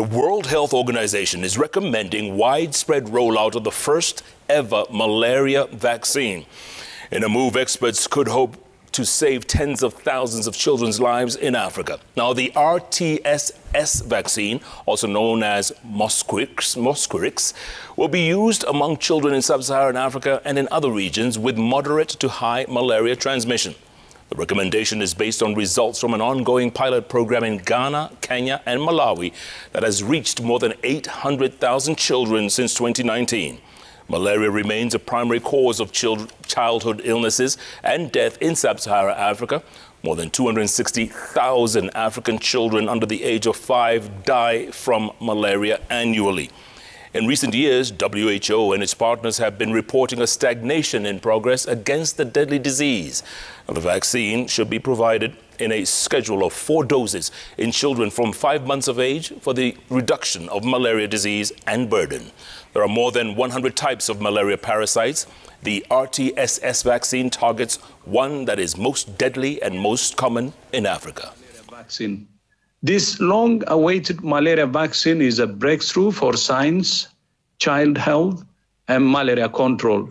The World Health Organization is recommending widespread rollout of the first ever malaria vaccine. In a move, experts could hope to save tens of thousands of children's lives in Africa. Now, the RTS,S vaccine, also known as Mosquirix, Mosquirix will be used among children in sub-Saharan Africa and in other regions with moderate to high malaria transmission. The recommendation is based on results from an ongoing pilot program in Ghana, Kenya, and Malawi that has reached more than 800,000 children since 2019. Malaria remains a primary cause of childhood illnesses and death in sub-Saharan Africa. More than 260,000 African children under the age of five die from malaria annually. In recent years, WHO and its partners have been reporting a stagnation in progress against the deadly disease. Now, the vaccine should be provided in a schedule of four doses in children from five months of age for the reduction of malaria disease and burden. There are more than 100 types of malaria parasites. The RTS,S vaccine targets one that is most deadly and most common in Africa. Vaccine this long awaited malaria vaccine is a breakthrough for science, child health, and malaria control.